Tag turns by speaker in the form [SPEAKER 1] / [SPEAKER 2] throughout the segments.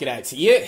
[SPEAKER 1] G'day to you.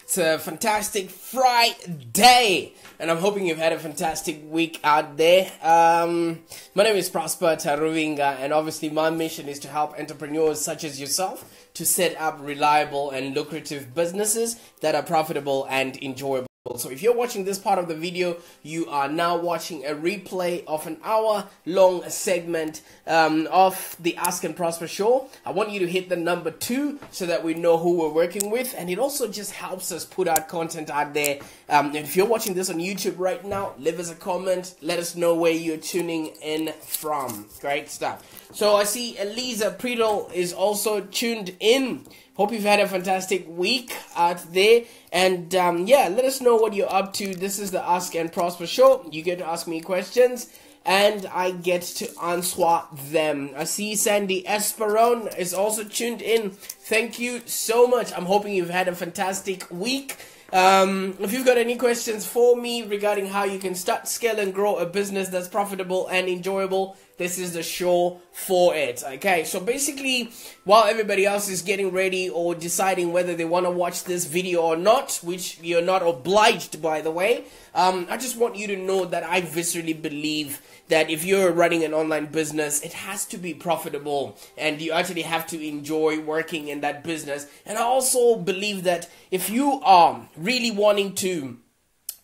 [SPEAKER 1] It's a fantastic Friday, and I'm hoping you've had a fantastic week out there. Um, my name is Prosper Taruvinga, and obviously, my mission is to help entrepreneurs such as yourself to set up reliable and lucrative businesses that are profitable and enjoyable. So if you're watching this part of the video, you are now watching a replay of an hour long segment um, of the Ask and Prosper show. I want you to hit the number two so that we know who we're working with. And it also just helps us put out content out there. Um, if you're watching this on YouTube right now, leave us a comment. Let us know where you're tuning in from. Great stuff. So I see Elisa Priedel is also tuned in. Hope you've had a fantastic week out there. And um, yeah, let us know what you're up to. This is the Ask and Prosper show. You get to ask me questions and I get to answer them. I see Sandy Esperon is also tuned in. Thank you so much. I'm hoping you've had a fantastic week. Um, if you've got any questions for me regarding how you can start, scale, and grow a business that's profitable and enjoyable, this is the show for it. Okay, so basically, while everybody else is getting ready or deciding whether they want to watch this video or not, which you're not obliged by the way, um, I just want you to know that I viscerally believe that if you're running an online business, it has to be profitable and you actually have to enjoy working in that business. And I also believe that if you are really wanting to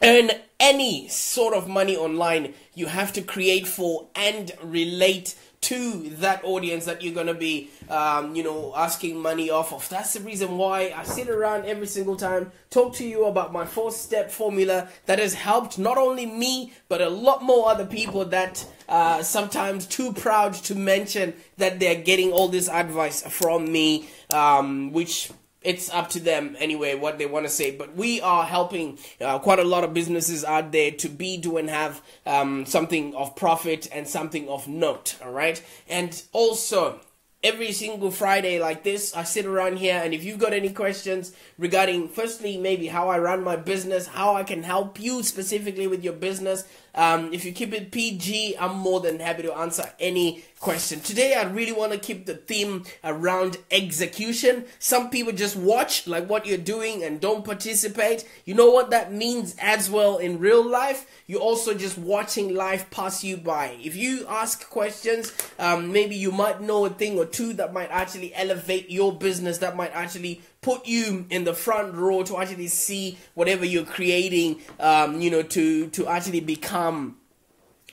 [SPEAKER 1] earn any sort of money online, you have to create for and relate to that audience that you're gonna be, um, you know, asking money off of. That's the reason why I sit around every single time, talk to you about my four-step formula that has helped not only me but a lot more other people that uh, sometimes too proud to mention that they're getting all this advice from me, um, which it's up to them anyway what they want to say but we are helping uh, quite a lot of businesses out there to be do and have um, something of profit and something of note all right and also every single Friday like this, I sit around here, and if you've got any questions regarding, firstly, maybe how I run my business, how I can help you specifically with your business, um, if you keep it PG, I'm more than happy to answer any question. Today, I really want to keep the theme around execution. Some people just watch like what you're doing and don't participate. You know what that means as well in real life? You're also just watching life pass you by. If you ask questions, um, maybe you might know a thing or two that might actually elevate your business, that might actually put you in the front row to actually see whatever you're creating, um, you know, to, to actually become,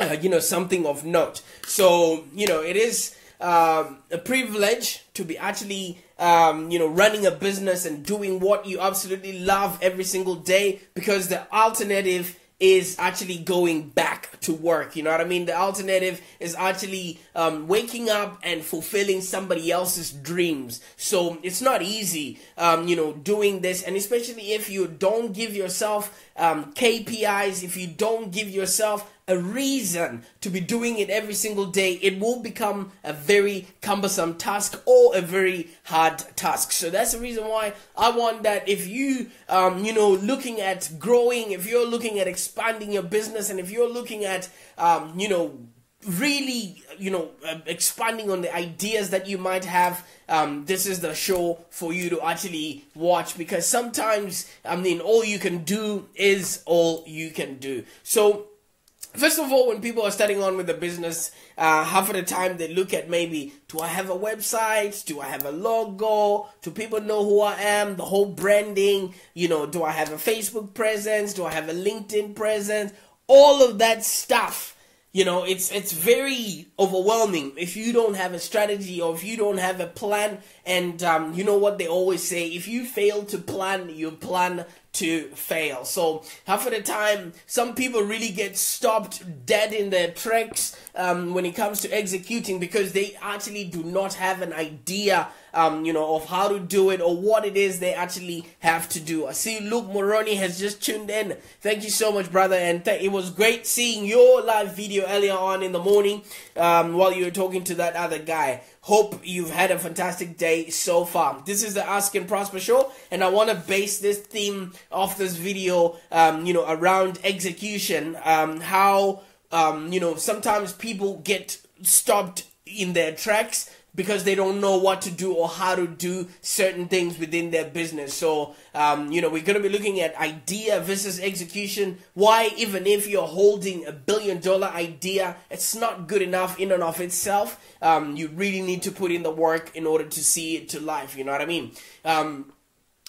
[SPEAKER 1] uh, you know, something of note. So, you know, it is um, a privilege to be actually, um, you know, running a business and doing what you absolutely love every single day because the alternative is actually going back to work. You know what I mean? The alternative is actually um, waking up and fulfilling somebody else's dreams. So it's not easy, um, you know, doing this, and especially if you don't give yourself um, KPIs, if you don't give yourself a reason to be doing it every single day, it will become a very cumbersome task or a very hard task. So that's the reason why I want that if you, um, you know, looking at growing, if you're looking at expanding your business, and if you're looking at, um, you know, really, you know, uh, expanding on the ideas that you might have, um, this is the show for you to actually watch because sometimes, I mean, all you can do is all you can do. So, First of all, when people are starting on with the business, uh, half of the time they look at maybe, do I have a website? Do I have a logo? Do people know who I am? The whole branding, you know, do I have a Facebook presence? Do I have a LinkedIn presence? All of that stuff you know it's it's very overwhelming if you don't have a strategy or if you don't have a plan and um, you know what they always say if you fail to plan you plan to fail. So half of the time, some people really get stopped dead in their tracks um, when it comes to executing because they actually do not have an idea, um, you know, of how to do it or what it is they actually have to do. I see Luke Moroni has just tuned in. Thank you so much, brother, and it was great seeing your live video earlier on in the morning um, while you were talking to that other guy. Hope you've had a fantastic day so far. This is the Ask and Prosper show, and I want to base this theme of this video, um, you know, around execution. Um, how, um, you know, sometimes people get stopped in their tracks because they don't know what to do or how to do certain things within their business. So, um, you know, we're going to be looking at idea versus execution. Why, even if you're holding a billion dollar idea, it's not good enough in and of itself. Um, you really need to put in the work in order to see it to life. You know what I mean? Um,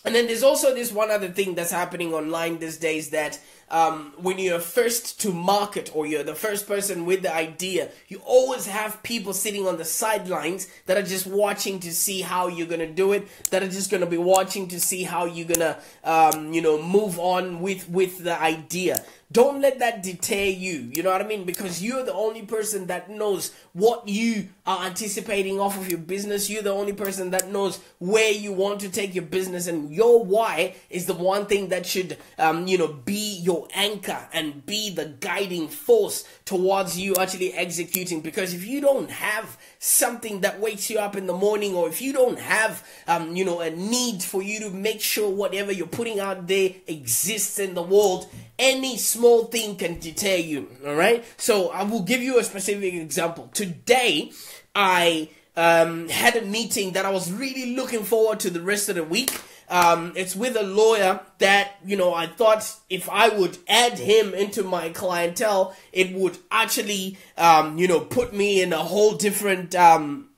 [SPEAKER 1] and then there's also this one other thing that's happening online these days that um, when you're first to market or you're the first person with the idea, you always have people sitting on the sidelines that are just watching to see how you're gonna do it. That are just gonna be watching to see how you're gonna, um, you know, move on with with the idea. Don't let that deter you. You know what I mean? Because you're the only person that knows what you are anticipating off of your business. You're the only person that knows where you want to take your business, and your why is the one thing that should, um, you know, be your anchor and be the guiding force towards you actually executing. Because if you don't have something that wakes you up in the morning, or if you don't have, um, you know, a need for you to make sure whatever you're putting out there exists in the world, any small thing can deter you. All right. So I will give you a specific example. Today, I um, had a meeting that I was really looking forward to the rest of the week. Um, it's with a lawyer that, you know, I thought if I would add him into my clientele, it would actually, um, you know, put me in a whole different, um,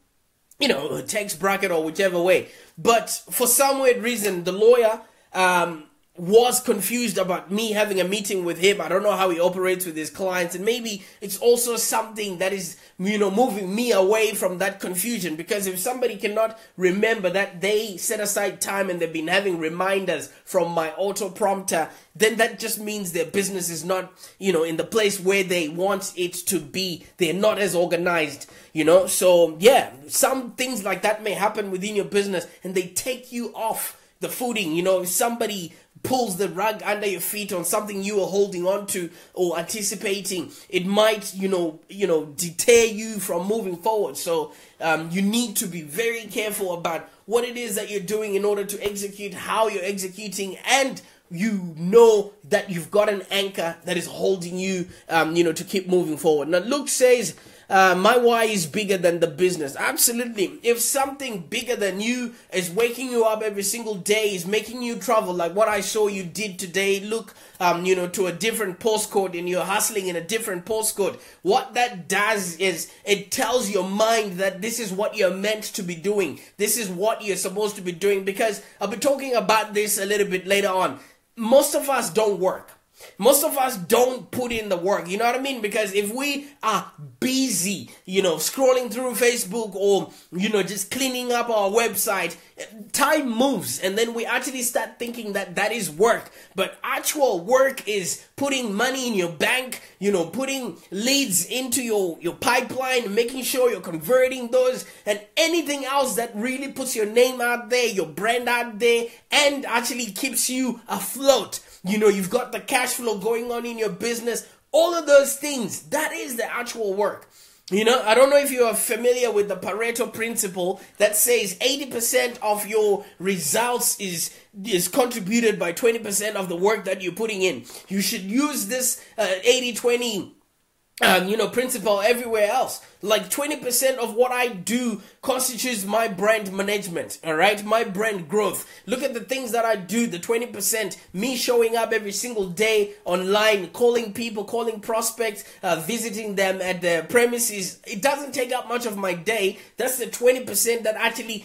[SPEAKER 1] you know, tax bracket or whichever way. But for some weird reason, the lawyer, um, was confused about me having a meeting with him. I don't know how he operates with his clients. And maybe it's also something that is, you know, moving me away from that confusion. Because if somebody cannot remember that they set aside time and they've been having reminders from my auto prompter, then that just means their business is not, you know, in the place where they want it to be. They're not as organized, you know. So yeah, some things like that may happen within your business and they take you off the footing. You know, if somebody pulls the rug under your feet on something you are holding on to or anticipating, it might, you know, you know, deter you from moving forward. So um, you need to be very careful about what it is that you're doing in order to execute, how you're executing, and you know that you've got an anchor that is holding you, um, you know, to keep moving forward. Now, Luke says uh, my why is bigger than the business. Absolutely. If something bigger than you is waking you up every single day, is making you travel, like what I saw you did today, look, um, you know, to a different postcode and you're hustling in a different postcode. What that does is it tells your mind that this is what you're meant to be doing. This is what you're supposed to be doing because I'll be talking about this a little bit later on. Most of us don't work most of us don't put in the work, you know what I mean? Because if we are busy, you know, scrolling through Facebook or, you know, just cleaning up our website, time moves and then we actually start thinking that that is work. But actual work is putting money in your bank, you know, putting leads into your, your pipeline, making sure you're converting those and anything else that really puts your name out there, your brand out there, and actually keeps you afloat you know, you've got the cash flow going on in your business, all of those things. That is the actual work. You know, I don't know if you are familiar with the Pareto principle that says 80% of your results is is contributed by 20% of the work that you're putting in. You should use this uh, 80-20 um, you know, principle everywhere else. Like 20% of what I do constitutes my brand management, all right? My brand growth. Look at the things that I do, the 20%, me showing up every single day online, calling people, calling prospects, uh, visiting them at their premises. It doesn't take up much of my day. That's the 20% that actually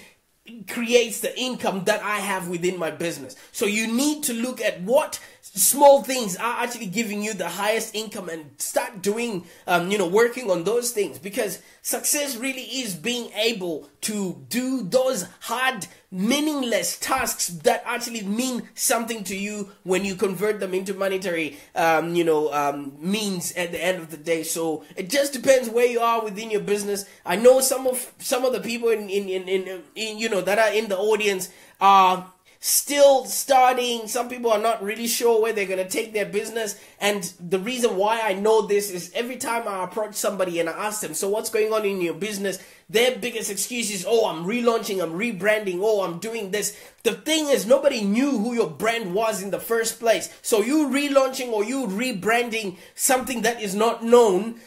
[SPEAKER 1] creates the income that I have within my business. So you need to look at what small things are actually giving you the highest income and start doing, um, you know, working on those things because success really is being able to do those hard, meaningless tasks that actually mean something to you when you convert them into monetary, um, you know, um, means at the end of the day. So it just depends where you are within your business. I know some of some of the people in in in, in, in you know that are in the audience are still starting. Some people are not really sure where they're going to take their business. And the reason why I know this is every time I approach somebody and I ask them, so what's going on in your business? Their biggest excuse is, oh, I'm relaunching, I'm rebranding, oh, I'm doing this. The thing is, nobody knew who your brand was in the first place. So you relaunching or you rebranding something that is not known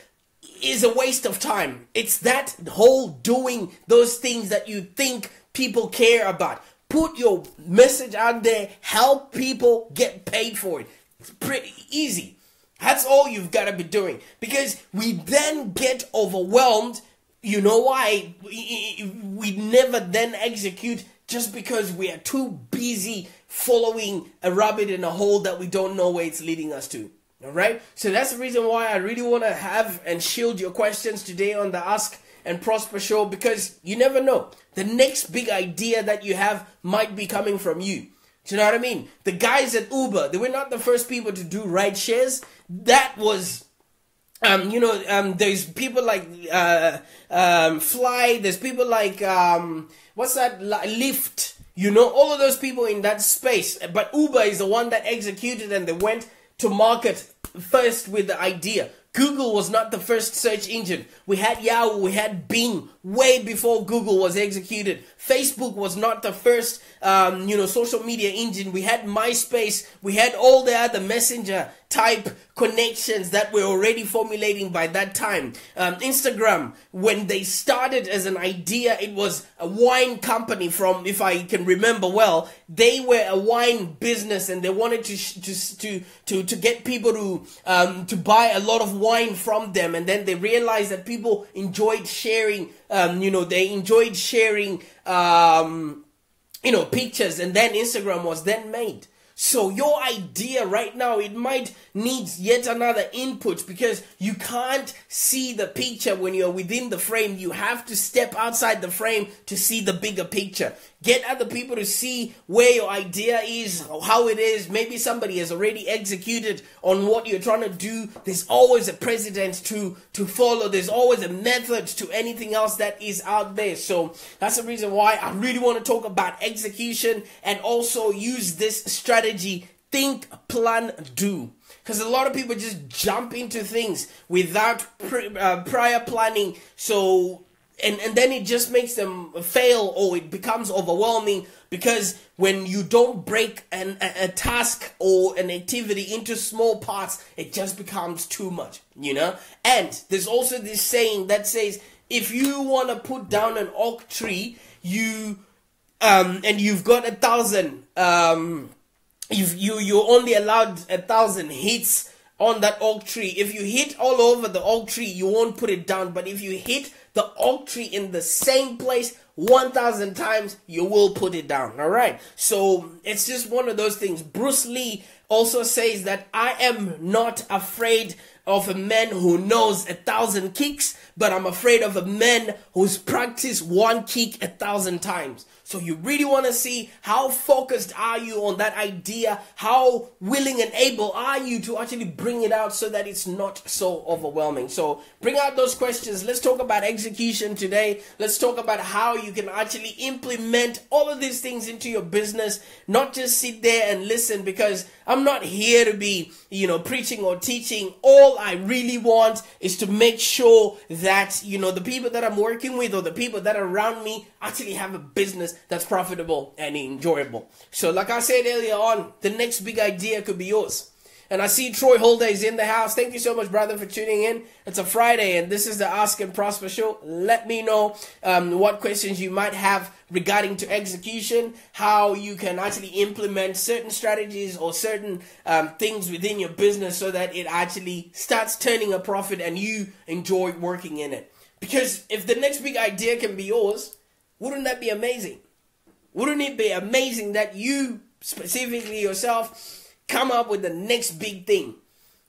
[SPEAKER 1] is a waste of time. It's that whole doing those things that you think people care about. Put your message out there, help people get paid for it. It's pretty easy. That's all you've got to be doing because we then get overwhelmed. You know why? We, never then execute just because we are too busy following a rabbit in a hole that we don't know where it's leading us to. All right. So that's the reason why I really want to have and shield your questions today on the Ask and Prosper show because you never know. The next big idea that you have might be coming from you. Do you know what I mean? The guys at Uber, they were not the first people to do ride shares. That was um, you know, um, there's people like uh, um, Fly. There's people like um, what's that? Lyft. You know, all of those people in that space. But Uber is the one that executed, and they went to market first with the idea. Google was not the first search engine. We had Yahoo, we had Bing way before Google was executed. Facebook was not the first, um, you know, social media engine. We had MySpace. We had all the other messenger type connections that were already formulating by that time. Um, Instagram, when they started as an idea, it was a wine company from, if I can remember well, they were a wine business and they wanted to to to to, to get people to um, to buy a lot of wine from them, and then they realized that people enjoyed sharing. Um, you know, they enjoyed sharing. Um, you know, pictures, and then Instagram was then made. So your idea right now, it might need yet another input because you can't see the picture when you're within the frame. You have to step outside the frame to see the bigger picture. Get other people to see where your idea is, how it is. Maybe somebody has already executed on what you're trying to do. There's always a precedent to, to follow. There's always a method to anything else that is out there. So that's the reason why I really want to talk about execution and also use this strategy think, plan, do. Because a lot of people just jump into things without uh, prior planning. So and and then it just makes them fail or it becomes overwhelming because when you don't break an, a, a, task or an activity into small parts it just becomes too much you know? And there's also this saying that says if you want to put down an oak tree you um and you've got a thousand um if you you're only allowed a thousand hits on that oak tree. If you hit all over the oak tree you won't put it down. But if you hit the oak tree in the same place 1000 times, you will put it down. All right. So it's just one of those things. Bruce Lee also says that I am not afraid of a man who knows a thousand kicks, but I'm afraid of a man who's practiced one kick a thousand times. So you really want to see how focused are you on that idea? How willing and able are you to actually bring it out so that it's not so overwhelming? So bring out those questions. Let's talk about execution today. Let's talk about how you can actually implement all of these things into your business, not just sit there and listen because I'm not here to be, you know, preaching or teaching. All I really want is to make sure that, you know, the people that I'm working with or the people that are around me actually have a business that's profitable and enjoyable. So, like I said earlier on, the next big idea could be yours. And I see Troy Holder is in the house. Thank you so much, brother, for tuning in. It's a Friday, and this is the Ask and Prosper show. Let me know um, what questions you might have regarding to execution, how you can actually implement certain strategies or certain um, things within your business so that it actually starts turning a profit and you enjoy working in it. Because if the next big idea can be yours, wouldn't that be amazing? Wouldn't it be amazing that you specifically yourself come up with the next big thing.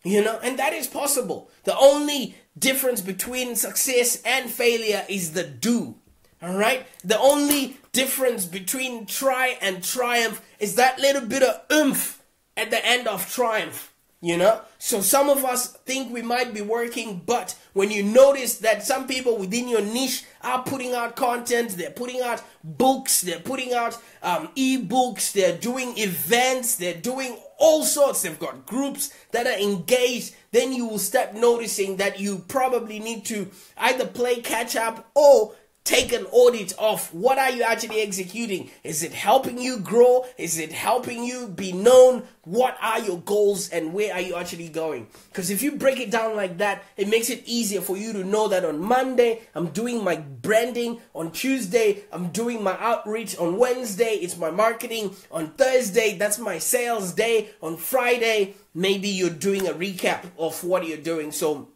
[SPEAKER 1] You know, and that is possible. The only difference between success and failure is the do. All right? The only difference between try and triumph is that little bit of oomph at the end of triumph. You know? So some of us think we might be working, but when you notice that some people within your niche are putting out content, they're putting out books, they're putting out um, e-books, they're doing events, they're doing all sorts, they've got groups that are engaged, then you will start noticing that you probably need to either play catch up or take an audit of what are you actually executing? Is it helping you grow? Is it helping you be known? What are your goals and where are you actually going? Because if you break it down like that, it makes it easier for you to know that on Monday, I'm doing my branding. On Tuesday, I'm doing my outreach. On Wednesday, it's my marketing. On Thursday, that's my sales day. On Friday, maybe you're doing a recap of what you're doing. So,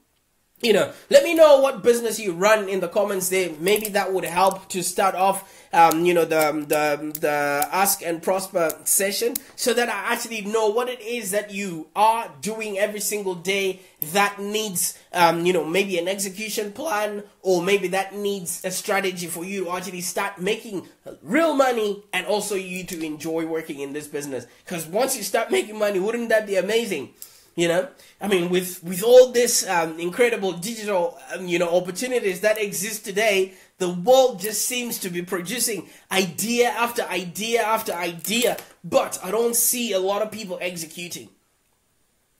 [SPEAKER 1] you know, let me know what business you run in the comments there. Maybe that would help to start off, um, you know, the, the, the ask and prosper session so that I actually know what it is that you are doing every single day that needs, um, you know, maybe an execution plan or maybe that needs a strategy for you to actually start making real money and also you to enjoy working in this business. Because once you start making money, wouldn't that be amazing? You know, I mean, with with all this um, incredible digital, um, you know, opportunities that exist today, the world just seems to be producing idea after idea after idea, but I don't see a lot of people executing.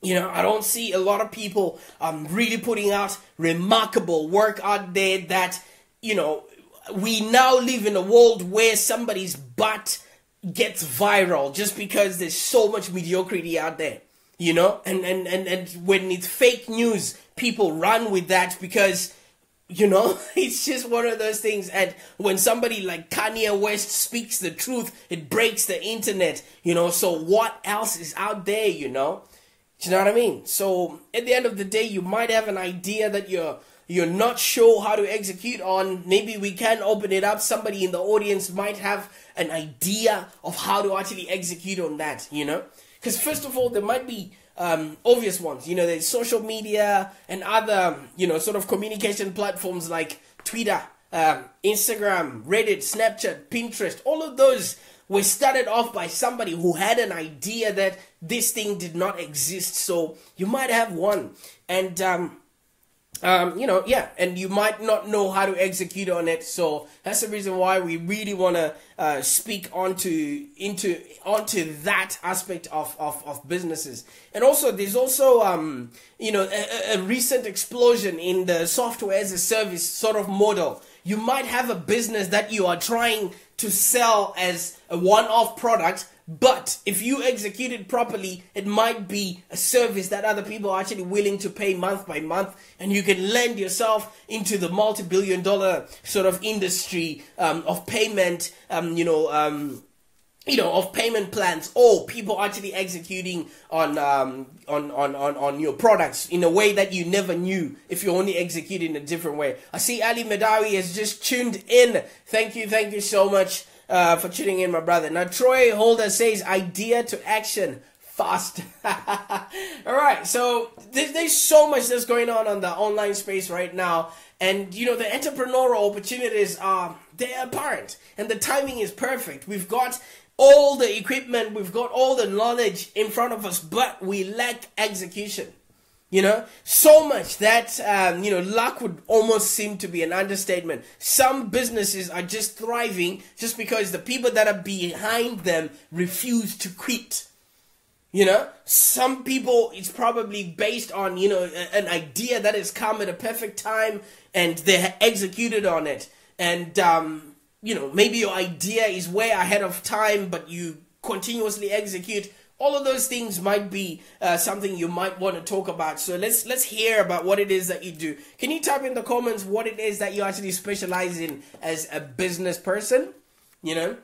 [SPEAKER 1] You know, I don't see a lot of people um, really putting out remarkable work out there that, you know, we now live in a world where somebody's butt gets viral just because there's so much mediocrity out there you know? And and and, and when it's fake news people run with that because you know it's just one of those things. And when somebody like kanye west speaks the truth it breaks the internet you know? So what else is out there you know? Do you know what i mean? So at the end of the day you might have an idea that you're you're not sure how to execute on. Maybe we can open it up. Somebody in the audience might have an idea of how to actually execute on that you know because first of all, there might be um, obvious ones. You know, there's social media and other, you know, sort of communication platforms like Twitter, um, Instagram, Reddit, Snapchat, Pinterest. All of those were started off by somebody who had an idea that this thing did not exist. So you might have one. And um, um, you know, yeah, and you might not know how to execute on it. So that's the reason why we really want to uh, speak onto into onto that aspect of, of, of businesses. And also, there's also um, you know a, a recent explosion in the software as a service sort of model. You might have a business that you are trying to sell as a one-off product but if you execute it properly, it might be a service that other people are actually willing to pay month by month, and you can lend yourself into the multi-billion dollar sort of industry um, of payment. Um, you know. Um, you know, of payment plans or people actually executing on, um, on, on, on, on your products in a way that you never knew if you're only execute in a different way. I see Ali Medawi has just tuned in. Thank you, thank you so much uh, for tuning in, my brother. Now, Troy Holder says idea to action fast. All right, so there's, there's so much that's going on on the online space right now, and you know the entrepreneurial opportunities are they're apparent, and the timing is perfect. We've got all the equipment, we've got all the knowledge in front of us, but we lack execution. You know, so much that, um, you know, luck would almost seem to be an understatement. Some businesses are just thriving just because the people that are behind them refuse to quit. You know, some people, it's probably based on, you know, an idea that has come at a perfect time and they executed on it. And, um, you know, maybe your idea is way ahead of time, but you continuously execute. All of those things might be uh, something you might want to talk about. So let's let's hear about what it is that you do. Can you type in the comments what it is that you actually specialize in as a business person you know?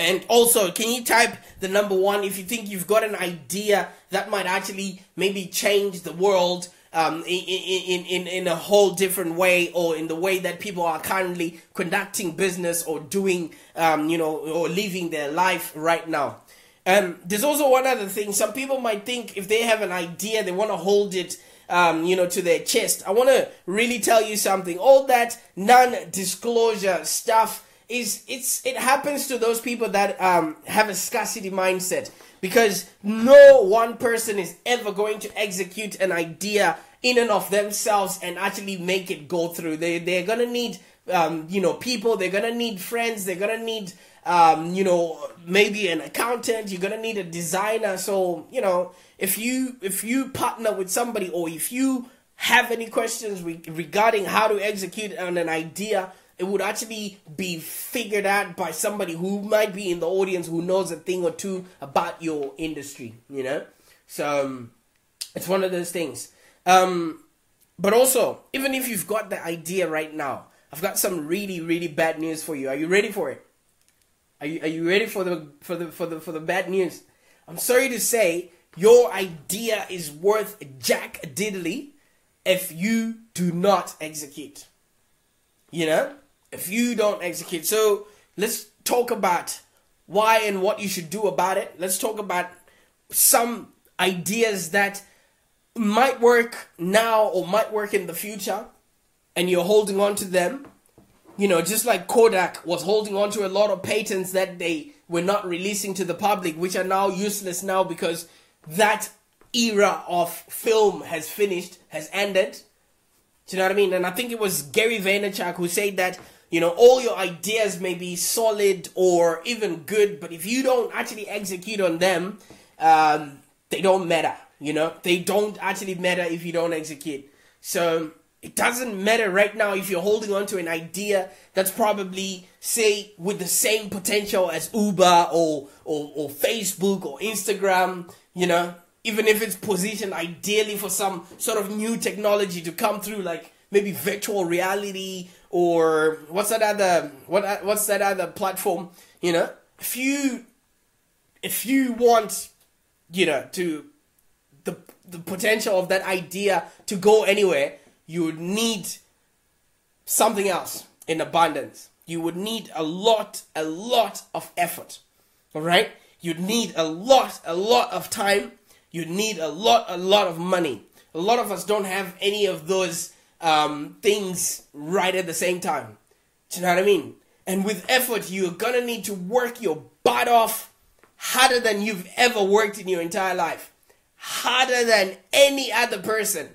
[SPEAKER 1] And also, can you type the number one if you think you've got an idea that might actually maybe change the world um, in, in, in, a whole different way or in the way that people are currently conducting business or doing, um, you know, or living their life right now. Um, there's also one other thing. Some people might think if they have an idea, they want to hold it, um, you know, to their chest. I want to really tell you something. All that non-disclosure stuff is it's it happens to those people that um, have a scarcity mindset because no one person is ever going to execute an idea in and of themselves and actually make it go through. They they're gonna need um, you know people. They're gonna need friends. They're gonna need um, you know, maybe an accountant, you're gonna need a designer. So, you know, if you if you partner with somebody or if you have any questions re- regarding how to execute on an idea, it would actually be figured out by somebody who might be in the audience who knows a thing or two about your industry, you know? So um, it's one of those things. Um, but also, even if you've got the idea right now, I've got some really, really bad news for you. Are you ready for it? Are you, are you ready for the for the for the for the bad news? I'm sorry to say, your idea is worth jack diddly if you do not execute. You know? If you don't execute. So let's talk about why and what you should do about it. Let's talk about some ideas that might work now or might work in the future and you're holding on to them. You know, just like Kodak was holding on to a lot of patents that they were not releasing to the public, which are now useless now because that era of film has finished, has ended. Do you know what I mean? And I think it was Gary Vaynerchuk who said that, you know, all your ideas may be solid or even good, but if you don't actually execute on them, um, they don't matter. You know, they don't actually matter if you don't execute. So it doesn't matter right now if you're holding on to an idea that's probably, say, with the same potential as Uber or, or, or Facebook or Instagram, you know, even if it's positioned ideally for some sort of new technology to come through, like maybe virtual reality or what's that other what what's that other platform? You know, if you if you want, you know, to the the potential of that idea to go anywhere, you would need something else in abundance. You would need a lot, a lot of effort. All right? You'd need a lot, a lot of time You'd need a lot, a lot of money. A lot of us don't have any of those um, things right at the same time. Do you know what I mean? And with effort, you're gonna need to work your butt off harder than you've ever worked in your entire life. Harder than any other person.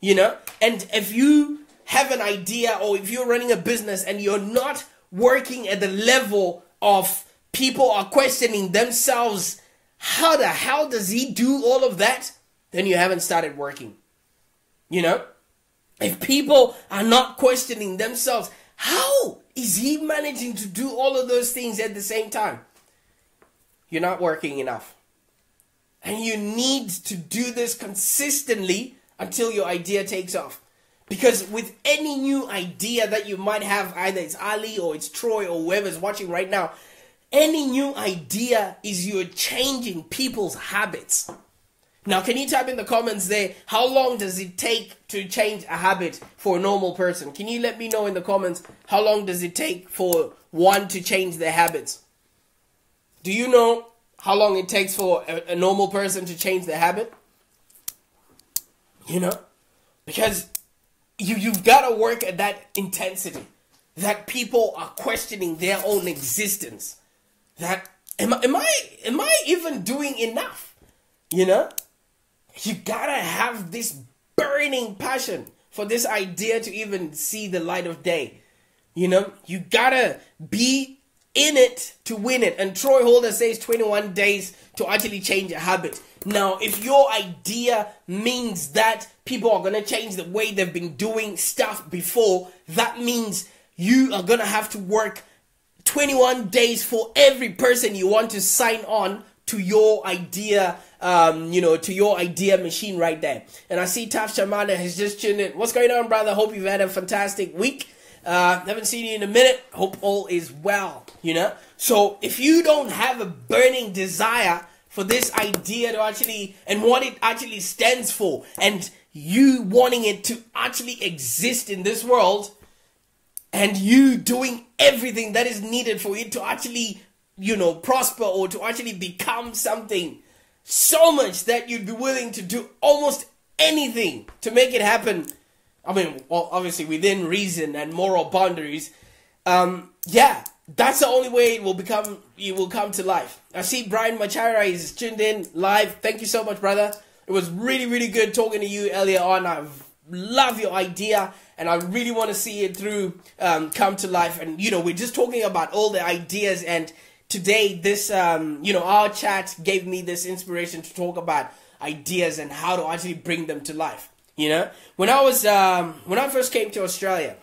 [SPEAKER 1] You know? And if you have an idea or if you're running a business and you're not working at the level of people are questioning themselves how the hell does he do all of that? Then you haven't started working. You know? If people are not questioning themselves, how is he managing to do all of those things at the same time? You're not working enough. And you need to do this consistently until your idea takes off. Because with any new idea that you might have, either it's Ali or it's Troy or whoever's watching right now, any new idea is you're changing people's habits. Now, can you type in the comments there, how long does it take to change a habit for a normal person? Can you let me know in the comments, how long does it take for one to change their habits? Do you know how long it takes for a, a normal person to change their habit? You know? Because you, you've got to work at that intensity that people are questioning their own existence that am am I am I even doing enough? You know? You gotta have this burning passion for this idea to even see the light of day. You know, you gotta be in it to win it. And Troy Holder says 21 days to actually change a habit. Now, if your idea means that people are gonna change the way they've been doing stuff before, that means you are gonna have to work 21 days for every person you want to sign on to your idea, um, you know, to your idea machine right there. And I see Taf Shamana has just tuned in. What's going on, brother? Hope you've had a fantastic week. Uh, haven't seen you in a minute. Hope all is well, you know? So if you don't have a burning desire for this idea to actually, and what it actually stands for, and you wanting it to actually exist in this world, and you doing everything that is needed for it to actually, you know, prosper or to actually become something so much that you'd be willing to do almost anything to make it happen. I mean, well, obviously within reason and moral boundaries. Um, yeah, that's the only way it will become. It will come to life. I see Brian Machara is tuned in live. Thank you so much, brother. It was really, really good talking to you earlier on. I love your idea and I really want to see it through um, come to life. And you know, we're just talking about all the ideas, and today this um, you know our chat gave me this inspiration to talk about ideas and how to actually bring them to life. You know, when I was um, when I first came to Australia,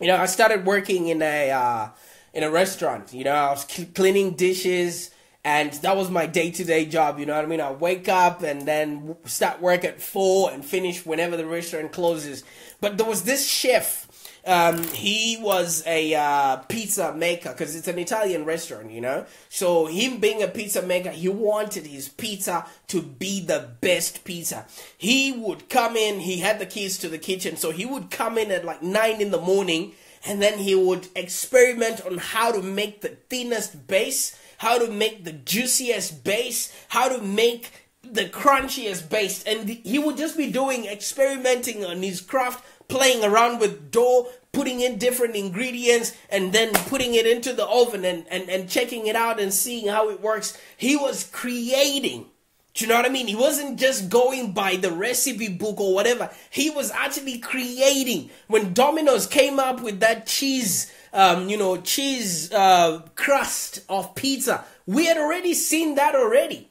[SPEAKER 1] you know, I started working in a uh, in a restaurant. You know, I was cleaning dishes, and that was my day to day job. You know what I mean? I wake up and then start work at four and finish whenever the restaurant closes. But there was this chef um, he was a uh, pizza maker because it's an Italian restaurant, you know. So him being a pizza maker, he wanted his pizza to be the best pizza. He would come in. He had the keys to the kitchen, so he would come in at like nine in the morning, and then he would experiment on how to make the thinnest base, how to make the juiciest base, how to make the crunchiest base, and he would just be doing experimenting on his craft playing around with dough, putting in different ingredients, and then putting it into the oven and, and, and checking it out and seeing how it works. He was creating. Do you know what I mean? He wasn't just going by the recipe book or whatever. He was actually creating. When Domino's came up with that cheese, um, you know, cheese uh, crust of pizza, we had already seen that already.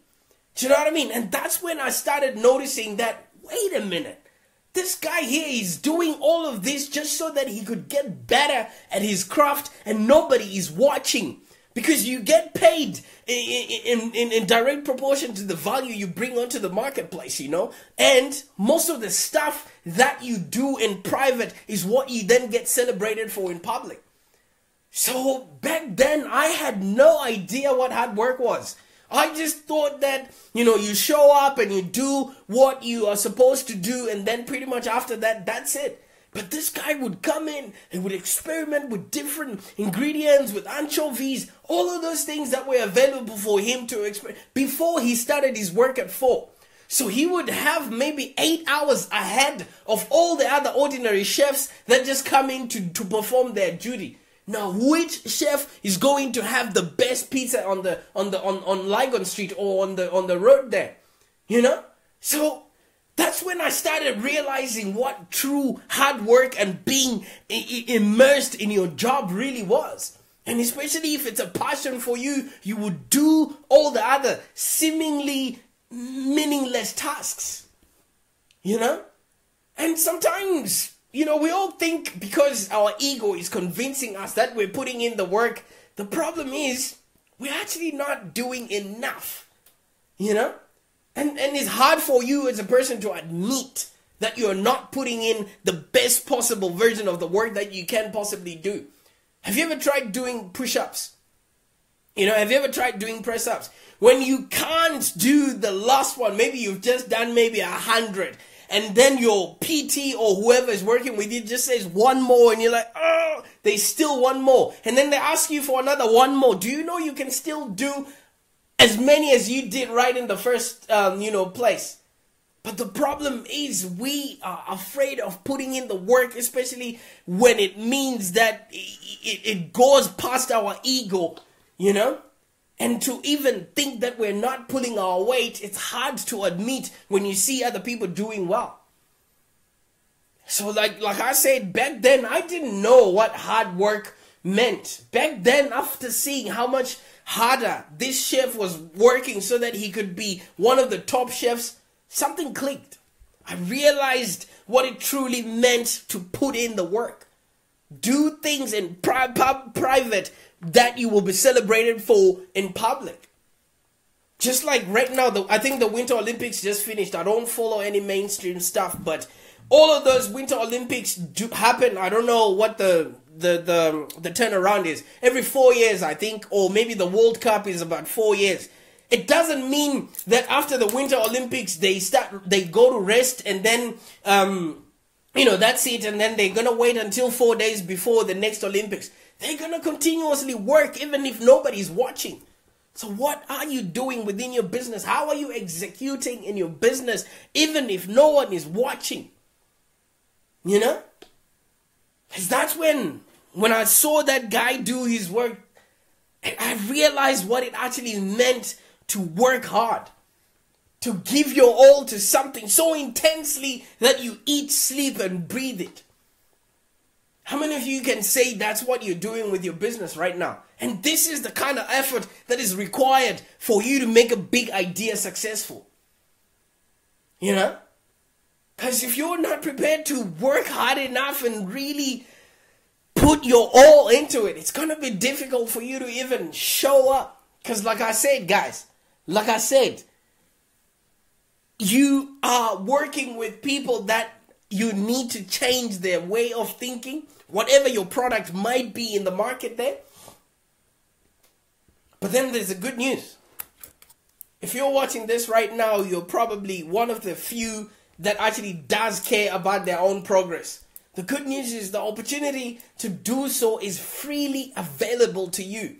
[SPEAKER 1] Do you know what I mean? And that's when I started noticing that, wait a minute. This guy here is doing all of this just so that he could get better at his craft and nobody is watching. Because you get paid in, in, in, direct proportion to the value you bring onto the marketplace, you know? And most of the stuff that you do in private is what you then get celebrated for in public. So back then, I had no idea what hard work was. I just thought that, you know, you show up and you do what you are supposed to do, and then pretty much after that, that's it. But this guy would come in and would experiment with different ingredients, with anchovies, all of those things that were available for him to experiment before he started his work at four. So he would have maybe eight hours ahead of all the other ordinary chefs that just come in to, to perform their duty. Now, which chef is going to have the best pizza on the on the on, on Lygon Street or on the on the road there? You know? So that's when I started realizing what true hard work and being immersed in your job really was. And especially if it's a passion for you, you would do all the other seemingly meaningless tasks. You know? And sometimes you know, we all think because our ego is convincing us that we're putting in the work. The problem is we're actually not doing enough. You know? And and it's hard for you as a person to admit that you're not putting in the best possible version of the work that you can possibly do. Have you ever tried doing push-ups? You know, have you ever tried doing press-ups? When you can't do the last one, maybe you've just done maybe a hundred and then your PT or whoever is working with you just says one more, and you're like, oh, they still one more. And then they ask you for another one more. Do you know you can still do as many as you did right in the first, um, you know, place? But the problem is we are afraid of putting in the work, especially when it means that it, it goes past our ego, you know? And to even think that we're not pulling our weight, it's hard to admit when you see other people doing well. So like like I said back then I didn't know what hard work meant. Back then after seeing how much harder this chef was working so that he could be one of the top chefs, something clicked. I realized what it truly meant to put in the work. Do things in pri- private that you will be celebrated for in public. Just like right now, the, I think the Winter Olympics just finished. I don't follow any mainstream stuff, but all of those Winter Olympics do happen. I don't know what the the the the turnaround is. Every four years, I think, or maybe the World Cup is about four years. It doesn't mean that after the Winter Olympics they start they go to rest and then um, you know that's it, and then they're gonna wait until four days before the next Olympics. They're going to continuously work even if nobody's watching. So, what are you doing within your business? How are you executing in your business even if no one is watching? You know? Because that's when, when I saw that guy do his work, I realized what it actually meant to work hard. To give your all to something so intensely that you eat, sleep, and breathe it. How many of you can say that's what you're doing with your business right now? And this is the kind of effort that is required for you to make a big idea successful. You know? Because if you're not prepared to work hard enough and really put your all into it, it's going to be difficult for you to even show up. Because, like I said, guys, like I said, you are working with people that you need to change their way of thinking, whatever your product might be in the market there. But then there's a good news. If you're watching this right now, you're probably one of the few that actually does care about their own progress. The good news is the opportunity to do so is freely available to you.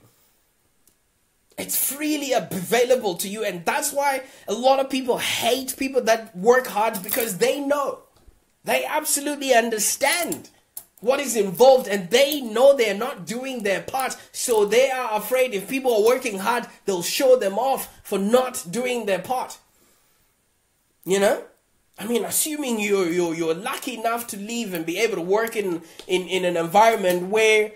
[SPEAKER 1] It's freely available to you, and that's why a lot of people hate people that work hard because they know, they absolutely understand what is involved and they know they're not doing their part so they are afraid if people are working hard they'll show them off for not doing their part you know I mean, assuming you're, you're, you're lucky enough to live and be able to work in, in, in an environment where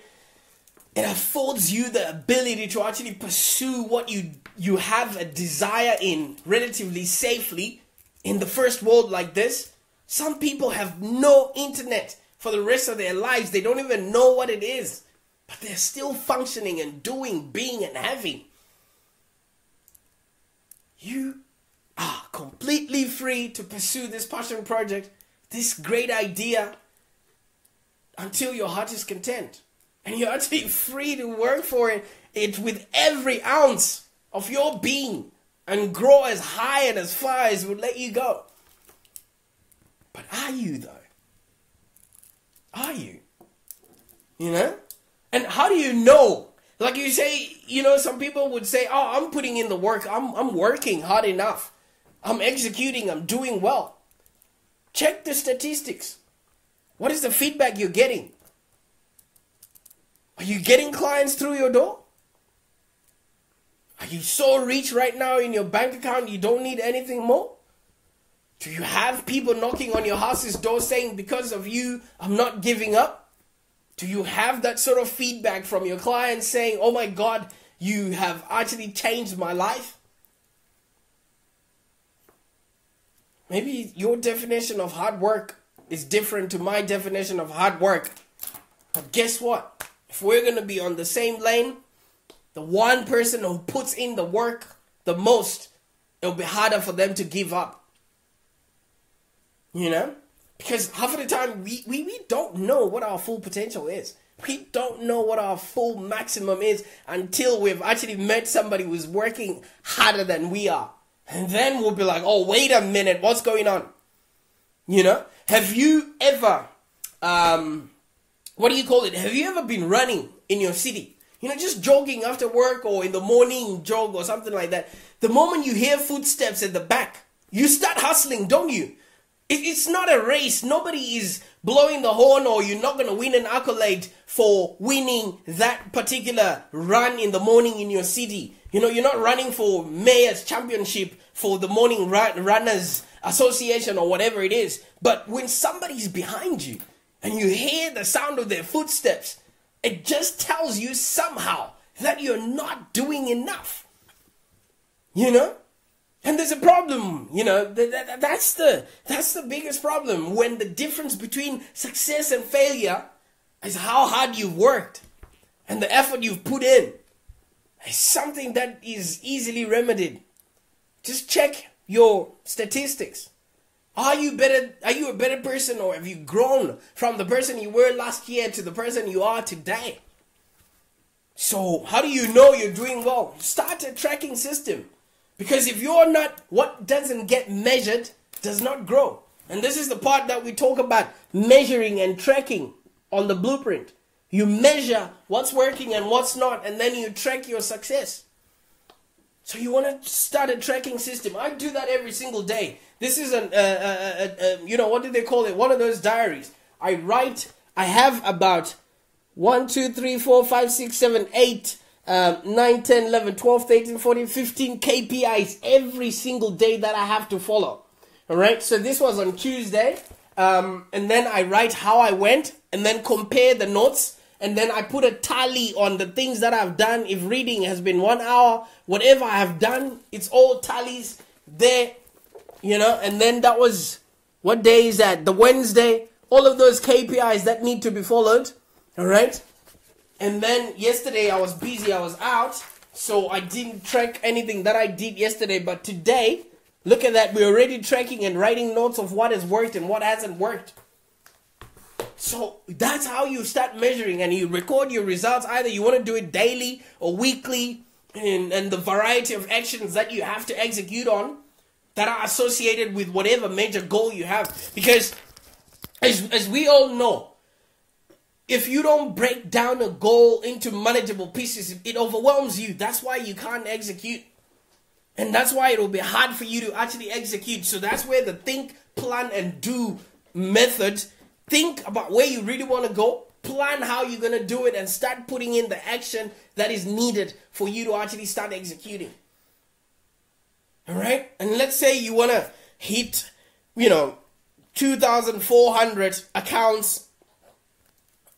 [SPEAKER 1] it affords you the ability to actually pursue what you, you have a desire in relatively safely in the first world like this. Some people have no internet for the rest of their lives. They don't even know what it is, but they're still functioning and doing, being, and having. You are completely free to pursue this passion project, this great idea, until your heart is content. And you're actually free to work for it, it with every ounce of your being and grow as high and as far as would let you go. But are you though? Are you? You know? And how do you know? Like you say, you know, some people would say, "Oh, I'm putting in the work. I'm I'm working hard enough." I'm executing, I'm doing well. Check the statistics. What is the feedback you're getting? Are you getting clients through your door? Are you so rich right now in your bank account you don't need anything more? Do you have people knocking on your house's door saying, because of you, I'm not giving up? Do you have that sort of feedback from your clients saying, oh my God, you have actually changed my life? Maybe your definition of hard work is different to my definition of hard work. But guess what? If we're going to be on the same lane, the one person who puts in the work the most, it'll be harder for them to give up. You know? Because half of the time, we, we, we don't know what our full potential is. We don't know what our full maximum is until we've actually met somebody who's working harder than we are. And then we'll be like, oh, wait a minute, what's going on? You know? Have you ever, um, what do you call it? Have you ever been running in your city? You know, just jogging after work or in the morning jog or something like that. The moment you hear footsteps at the back, you start hustling, don't you? It's not a race. Nobody is blowing the horn or you're not going to win an accolade for winning that particular run in the morning in your city. You know, you're not running for mayor's championship for the morning runners association or whatever it is. But when somebody's behind you and you hear the sound of their footsteps, it just tells you somehow that you're not doing enough. You know? And there's a problem, you know, that's the, that's the biggest problem when the difference between success and failure is how hard you've worked and the effort you've put in is something that is easily remedied. Just check your statistics. Are you better are you a better person or have you grown from the person you were last year to the person you are today? So, how do you know you're doing well? Start a tracking system. Because if you're not what doesn't get measured does not grow. And this is the part that we talk about measuring and tracking on the blueprint. You measure what's working and what's not, and then you track your success. So you want to start a tracking system. I do that every single day. This is an, uh, uh, uh, uh, you know, what do they call it? One of those diaries. I write. I have about one, two, three, four, five, six, seven, eight, um, 9, 10, 11, 12, 13, 14, 15 KPIs every single day that I have to follow. All right. So this was on Tuesday. Um, and then I write how I went and then compare the notes and then I put a tally on the things that I've done. If reading has been one hour, whatever I have done, it's all tallies there, you know. And then that was What day is that? The Wednesday. All of those KPIs that need to be followed. All right. And then yesterday I was busy. I was out. So I didn't track anything that I did yesterday. But today, look at that. We're already tracking and writing notes of what has worked and what hasn't worked. So that's how you start measuring and you record your results. Either you want to do it daily or weekly and, and the variety of actions that you have to execute on that are associated with whatever major goal you have. Because as, as we all know, if you don't break down a goal into manageable pieces, it overwhelms you. That's why you can't execute. And that's why it'll be hard for you to actually execute. So that's where the think, plan, and do method think about where you really want to go, plan how you're going to do it, and start putting in the action that is needed for you to actually start executing. All right? And let's say you want to hit, you know, 2,400 accounts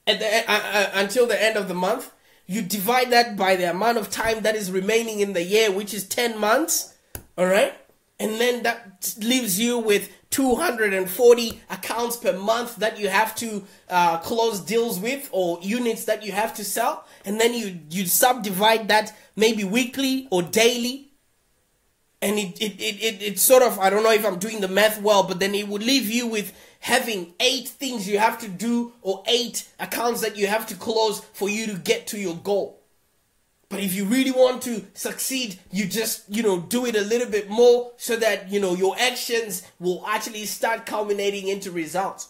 [SPEAKER 1] at the, uh, uh, until the end of the month. You divide that by the amount of time that is remaining in the year, which is 10 months. All right? And then that leaves you with 240 accounts per month that you have to uh, close deals with or units that you have to sell. And then you, you subdivide that maybe weekly or daily and it, it, it, it, it sort of i don't know if i'm doing the math well but then it would leave you with having eight things you have to do or eight accounts that you have to close for you to get to your goal. But if you really want to succeed you just you know do it a little bit more so that you know your actions will actually start culminating into results.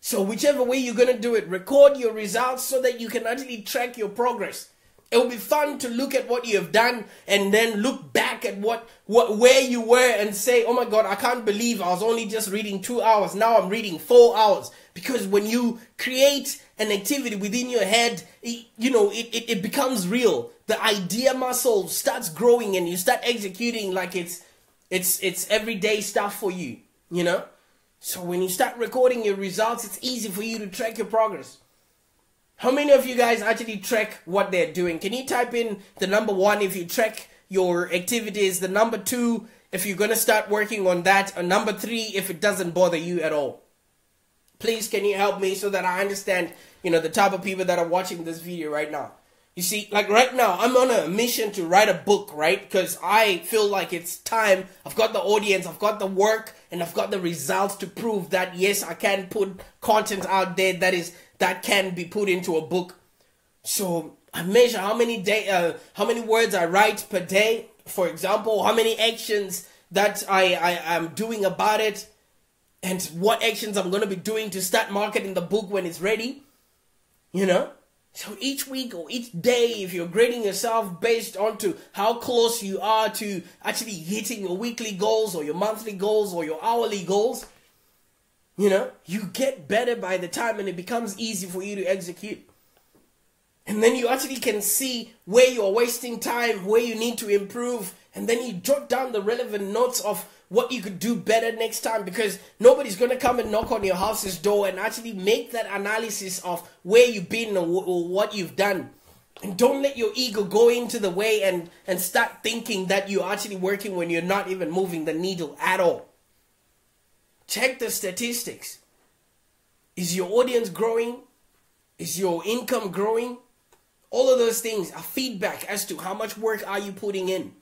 [SPEAKER 1] So whichever way you're going to do it record your results so that you can actually track your progress it will be fun to look at what you have done and then look back at what, what where you were and say, "Oh my God, I can't believe I was only just reading two hours. Now I'm reading four hours." Because when you create an activity within your head, it, you know it, it, it becomes real. The idea muscle starts growing, and you start executing like it's it's it's everyday stuff for you. You know. So when you start recording your results, it's easy for you to track your progress. How many of you guys actually track what they're doing? Can you type in the number one if you track your activities, the number two if you're going to start working on that, and number three if it doesn't bother you at all? Please, can you help me so that I understand, you know, the type of people that are watching this video right now? You see, like right now, I'm on a mission to write a book, right? Because I feel like it's time. I've got the audience, I've got the work, and I've got the results to prove that yes, I can put content out there that is that can be put into a book. So I measure how many day, uh, how many words I write per day. For example, how many actions that I, I am doing about it, and what actions I'm going to be doing to start marketing the book when it's ready. You know. So each week or each day, if you're grading yourself based onto how close you are to actually hitting your weekly goals or your monthly goals or your hourly goals, you know, you get better by the time and it becomes easy for you to execute. And then you actually can see where you're wasting time, where you need to improve, and then you jot down the relevant notes of what you could do better next time because nobody's going to come and knock on your house's door and actually make that analysis of where you've been or, or what you've done. And don't let your ego go into the way and, and start thinking that you're actually working when you're not even moving the needle at all. Check the statistics. Is your audience growing? Is your income growing? All of those things are feedback as to how much work are you putting in.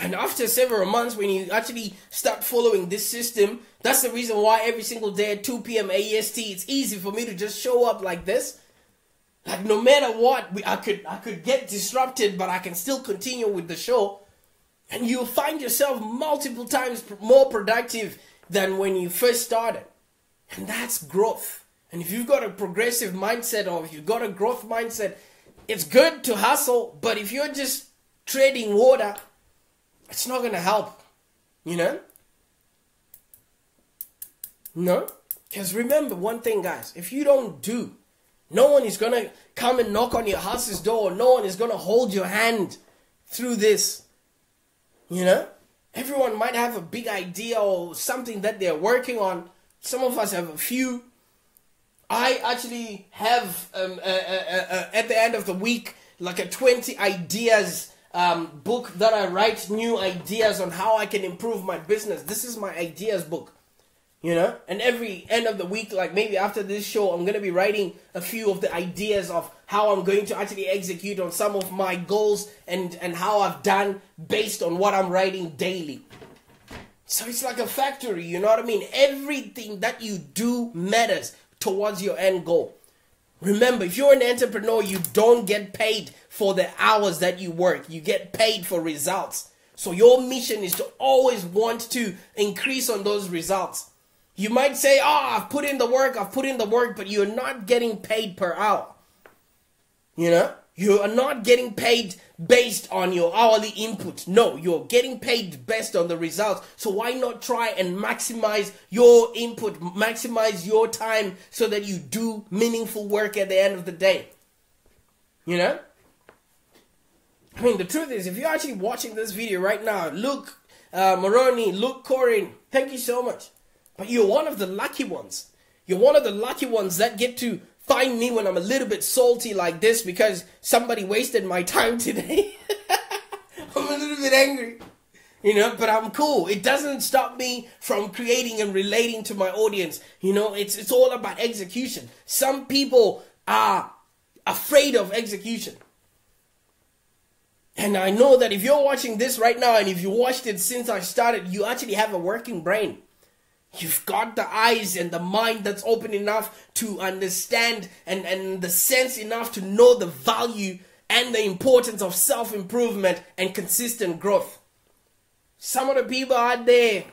[SPEAKER 1] And after several months, when you actually start following this system, that's the reason why every single day at 2 p.m. AST, it's easy for me to just show up like this. Like no matter what, we, I could I could get disrupted, but I can still continue with the show, and you'll find yourself multiple times more productive than when you first started. And that's growth. And if you've got a progressive mindset or if you've got a growth mindset, it's good to hustle, but if you're just trading water, it's not going to help. You know? No? Because remember one thing, guys. If you don't do, no one is going to come and knock on your house's door. No one is going to hold your hand through this. You know? Everyone might have a big idea or something that they're working on. Some of us have a few. I actually have um, uh, uh, uh, at the end of the week like a 20 ideas um, book that I write new ideas on how I can improve my business. This is my ideas book. You know, and every end of the week, like maybe after this show, I'm gonna be writing a few of the ideas of how I'm going to actually execute on some of my goals and and how I've done based on what I'm writing daily. So it's like a factory, you know what I mean? Everything that you do matters towards your end goal. Remember, if you're an entrepreneur, you don't get paid for the hours that you work. You get paid for results. So your mission is to always want to increase on those results. You might say, oh, I've put in the work, I've put in the work, but you're not getting paid per hour. You know? You are not getting paid based on your hourly input. No, you're getting paid based on the results. So why not try and maximize your input, maximize your time so that you do meaningful work at the end of the day? You know? I mean, the truth is, if you're actually watching this video right now, look, uh, Moroni, look, Corin, thank you so much. But you're one of the lucky ones. You're one of the lucky ones that get to find me when I'm a little bit salty like this because somebody wasted my time today. I'm a little bit angry. You know, but I'm cool. It doesn't stop me from creating and relating to my audience. You know, it's it's all about execution. Some people are afraid of execution. And I know that if you're watching this right now and if you watched it since I started, you actually have a working brain. You've got the eyes and the mind that's open enough to understand and, and the sense enough to know the value and the importance of self improvement and consistent growth. Some of the people out there,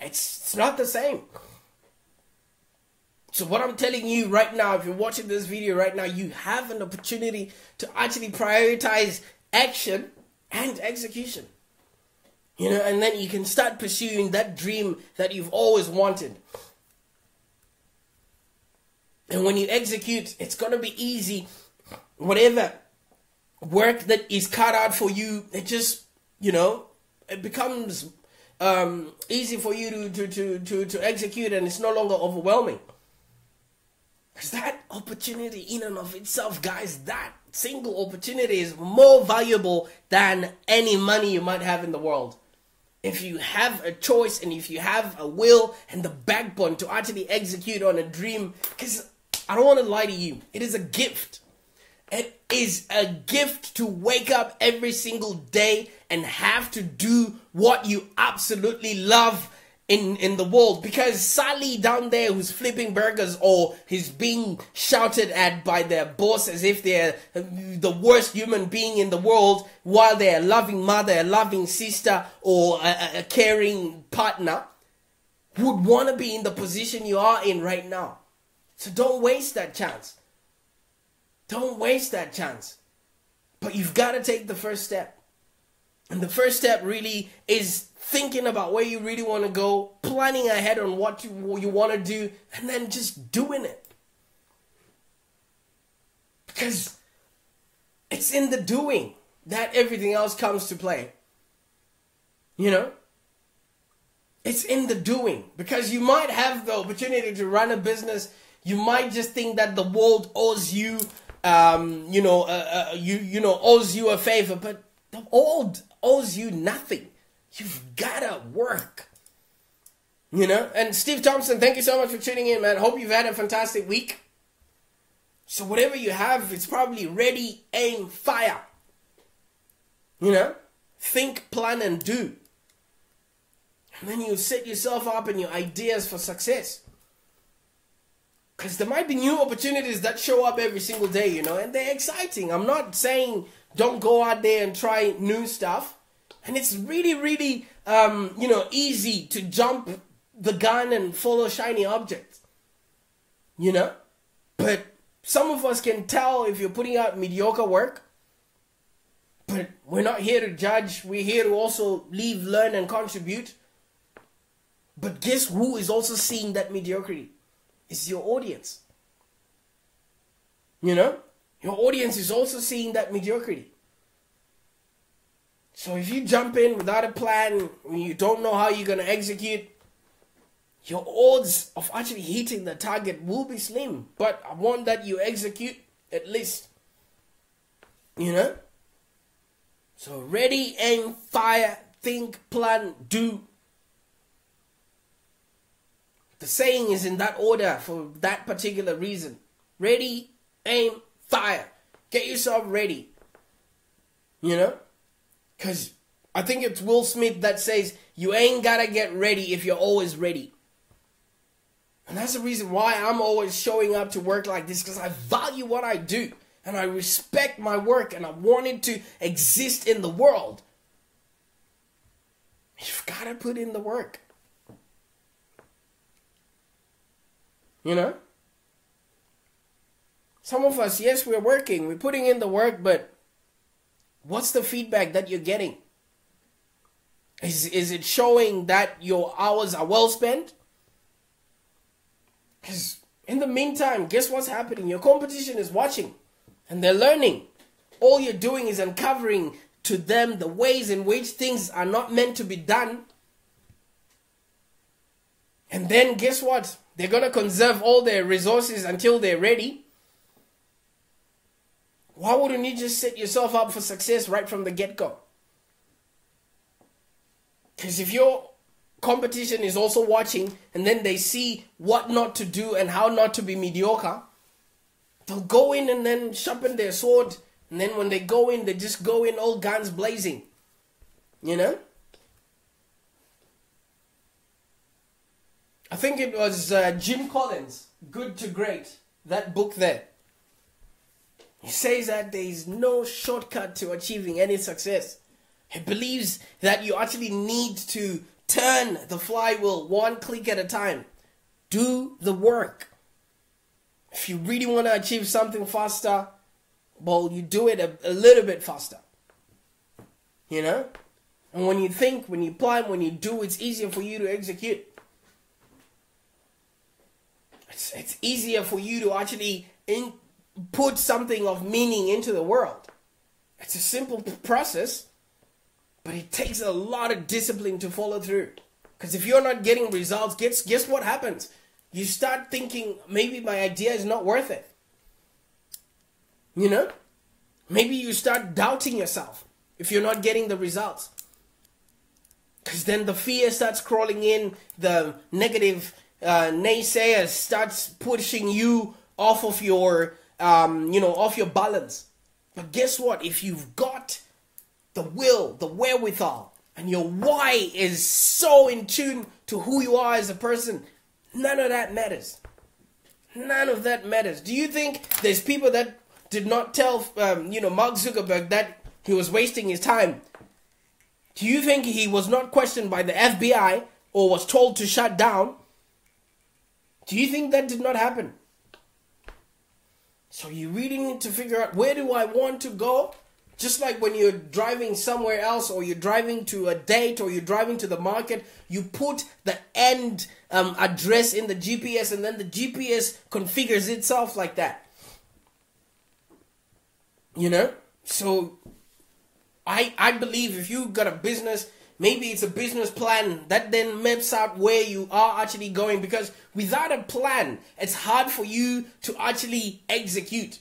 [SPEAKER 1] it's, it's not the same. So, what I'm telling you right now, if you're watching this video right now, you have an opportunity to actually prioritize action and execution. You know, and then you can start pursuing that dream that you've always wanted. And when you execute, it's going to be easy. Whatever work that is cut out for you, it just, you know, it becomes um, easy for you to, to, to, to, to execute and it's no longer overwhelming. Because that opportunity in and of itself, guys, that single opportunity is more valuable than any money you might have in the world if you have a choice and if you have a will and the backbone to actually execute on a dream, because I don't want to lie to you, it is a gift. It is a gift to wake up every single day and have to do what you absolutely love in in the world because Sally down there who's flipping burgers or he's being shouted at by their boss as if they're the worst human being in the world while they're a loving mother, a loving sister, or a, a caring partner would want to be in the position you are in right now. So don't waste that chance. Don't waste that chance. But you've got to take the first step. And the first step really is thinking about where you really want to go, planning ahead on what you, what you want to do, and then just doing it. Because it's in the doing that everything else comes to play. You know? It's in the doing. Because you might have the opportunity to run a business. You might just think that the world owes you, um, you know, uh, uh, you, you know, owes you a favor. But the world owes you nothing. You've gotta work. You know? And Steve Thompson, thank you so much for tuning in, man. Hope you've had a fantastic week. So whatever you have, it's probably ready, aim, fire. You know? Think, plan, and do. And then you set yourself up and your ideas for success. Because there might be new opportunities that show up every single day, you know, and they're exciting. I'm not saying don't go out there and try new stuff. And it's really, really, um, you know, easy to jump the gun and follow shiny objects. You know? But some of us can tell if you're putting out mediocre work. But we're not here to judge. We're here to also leave, learn, and contribute. But guess who is also seeing that mediocrity? It's your audience. You know? Your audience is also seeing that mediocrity. So if you jump in without a plan, you don't know how you're going to execute, your odds of actually hitting the target will be slim. But I want that you execute at least. You know? So ready, aim, fire, think, plan, do. The saying is in that order for that particular reason. Ready, aim, fire. Get yourself ready. You know? Because I think it's Will Smith that says, you ain't gotta get ready if you're always ready. And that's the reason why I'm always showing up to work like this because I value what I do and I respect my work and I want it to exist in the world. You've got to put in the work. You know? Some of us, yes, we're working, we're putting in the work, but what's the feedback that you're getting? Is, is it showing that your hours are well spent? Because in the meantime, guess what's happening? Your competition is watching and they're learning. All you're doing is uncovering to them the ways in which things are not meant to be done. And then guess what? They're going to conserve all their resources until they're ready. Why wouldn't you just set yourself up for success right from the get go? Because if your competition is also watching and then they see what not to do and how not to be mediocre, they'll go in and then sharpen their sword. And then when they go in, they just go in all guns blazing. You know? I think it was uh, Jim Collins, Good to Great, that book there. He says that there is no shortcut to achieving any success. He believes that you actually need to turn the flywheel one click at a time. Do the work. If you really want to achieve something faster, well, you do it a, a little bit faster. You know? And when you think, when you plan, when you do, it's easier for you to execute. It's, it's easier for you to actually in, put something of meaning into the world. It's a simple process. But it takes a lot of discipline to follow through. Because if you're not getting results, guess, guess what happens? You start thinking, maybe my idea is not worth it. You know? Maybe you start doubting yourself if you're not getting the results. Because then the fear starts crawling in, the negative uh, naysayers starts pushing you off of your, um, you know, off your balance. But guess what? If you've got the will, the wherewithal, and your why is so in tune to who you are as a person, none of that matters. None of that matters. Do you think there's people that did not tell, um, you know, Mark Zuckerberg that he was wasting his time? Do you think he was not questioned by the FBI or was told to shut down? Do you think that did not happen? So you really need to figure out where do I want to go just like when you're driving somewhere else or you're driving to a date or you're driving to the market, you put the end um, address in the GPS and then the GPS configures itself like that. You know? So I I believe if you've got a business, maybe it's a business plan that then maps out where you are actually going because without a plan, it's hard for you to actually execute.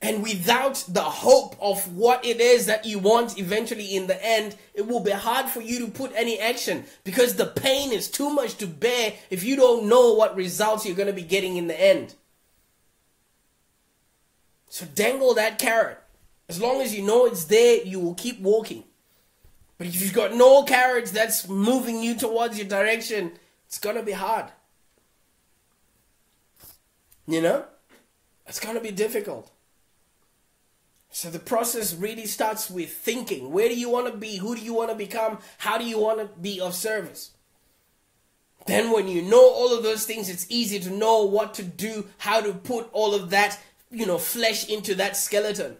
[SPEAKER 1] And without the hope of what it is that you want eventually in the end, it will be hard for you to put any action because the pain is too much to bear if you don't know what results you're going to be getting in the end. So dangle that carrot. As long as you know it's there, you will keep walking. But if you've got no carrots that's moving you towards your direction, it's to be hard. You know? It's to be difficult. So the process really starts with thinking. Where do you want to be? Who do you want to become? How do you want to be of service? Then when you know all of those things, it's easy to know what to do, how to put all of that, you know, flesh into that skeleton.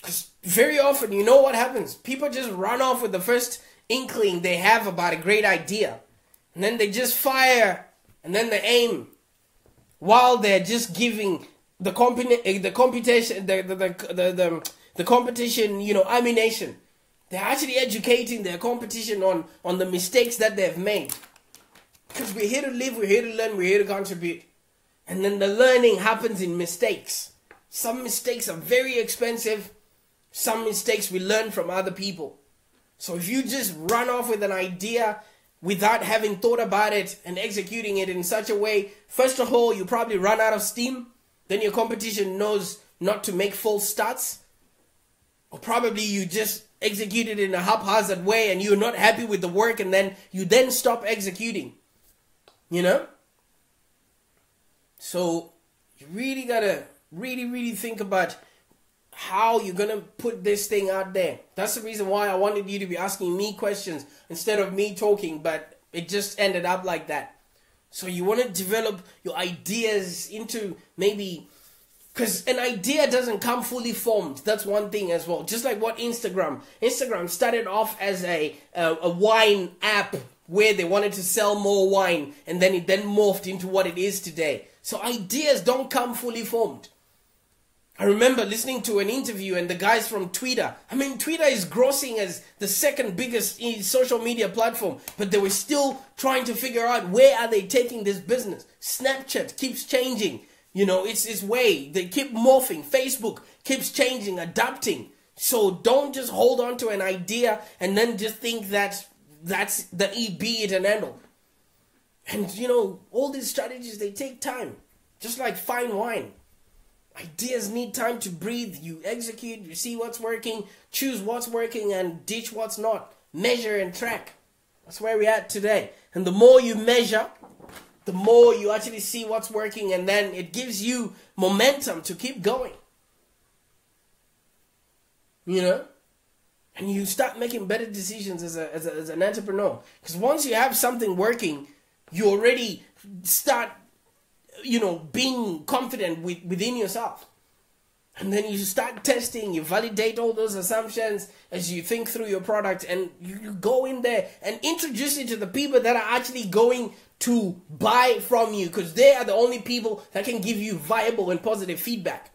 [SPEAKER 1] Because very often, you know what happens? People just run off with the first inkling they have about a great idea. And then they just fire and then they aim while they're just giving the company, eh, the computation, the the, the the the the competition, you know, ammunition. They're actually educating their competition on on the mistakes that they've made. Because we're here to live, we're here to learn, we're here to contribute. And then the learning happens in mistakes. Some mistakes are very expensive. Some mistakes we learn from other people. So if you just run off with an idea, without having thought about it and executing it in such a way, first of all, you probably run out of steam. Then your competition knows not to make false starts. Or probably you just execute it in a haphazard way and you're not happy with the work and then you then stop executing. You know? So you really gotta really, really think about how you're gonna put this thing out there. That's the reason why I wanted you to be asking me questions instead of me talking, but it just ended up like that. So you want to develop your ideas into maybe because an idea doesn't come fully formed. That's one thing as well. Just like what Instagram, Instagram started off as a a, a wine app where they wanted to sell more wine, and then it then morphed into what it is today. So ideas don't come fully formed. I remember listening to an interview and the guys from Twitter. I mean, Twitter is grossing as the second biggest social media platform, but they were still trying to figure out where are they taking this business. Snapchat keeps changing. You know, it's this way. They keep morphing. Facebook keeps changing, adapting. So don't just hold on to an idea and then just think that that's the E be it and end all. And you know, all these strategies they take time. Just like fine wine. Ideas need time to breathe. You execute, you see what's working, choose what's working, and ditch what's not. Measure and track. That's where we're at today. And the more you measure, the more you actually see what's working, and then it gives you momentum to keep going. You know? And you start making better decisions as, a, as, a, as an entrepreneur. Because once you have something working, you already start you know, being confident with, within yourself. And then you start testing, you validate all those assumptions as you think through your product, and you, you go in there and introduce it to the people that are actually going to buy from you because they are the only people that can give you viable and positive feedback.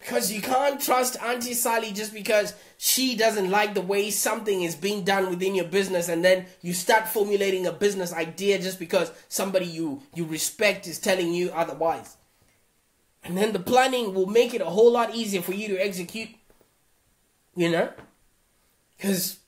[SPEAKER 1] Because you can't trust Auntie Sally just because she doesn't like the way something is being done within your business and then you start formulating a business idea just because somebody you, you respect is telling you otherwise. And then the planning will make it a whole lot easier for you to execute. You know? Because,